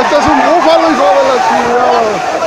Este es un búfalo Olha de la chingada.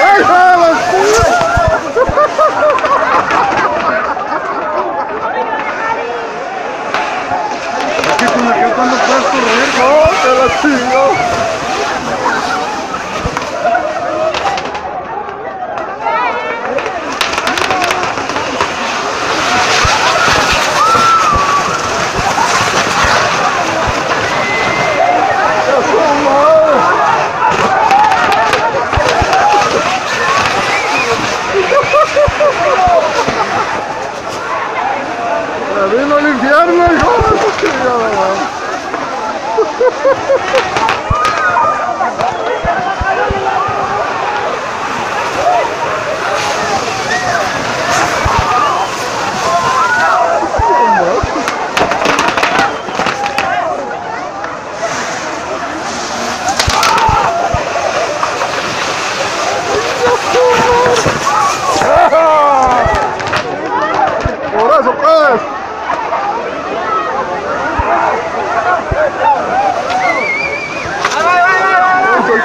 Olha tu Olha quer Olha faz correr, ó, Olha assim, ó. Vino el infierno, hijo de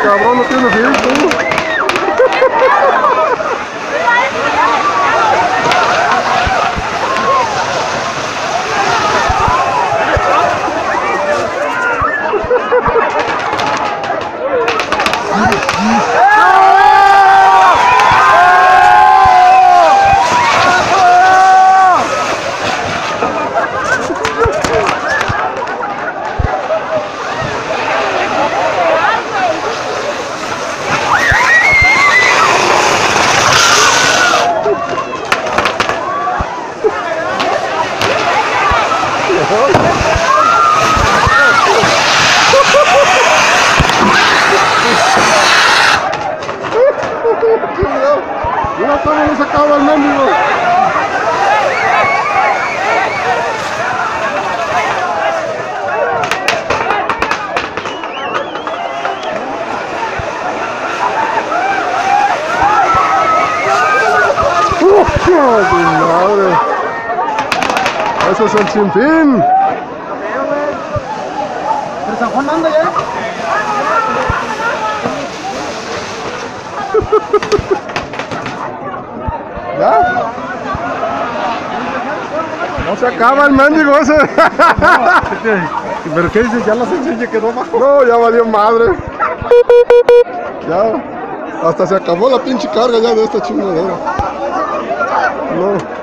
El cabrón no tiene Mira cómo no se acaba el mendigo. ¡Uf, mi madre! Ese es el sinfín. ¿Pero San Juan anda ya? ¿Ya? No se acaba el mendigo ese. ¿Pero qué dices? ¿Ya la sencilla quedó abajo? No, ya valió madre. Ya. Hasta se acabó la pinche carga ya de esta chingadera. No.